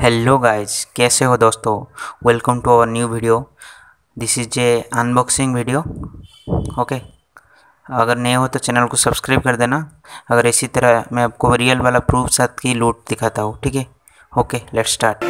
Hello guys कैसे हो दोस्तों? Welcome to our new video this is a unboxing video okay अगर नए हो तो चैनल को सब्सक्राइब कर देना। अगर इसी तरह मैं आपको रियल वाला प्रूफ साथ की लूट दिखाता हूँ, ठीक है? Okay let's start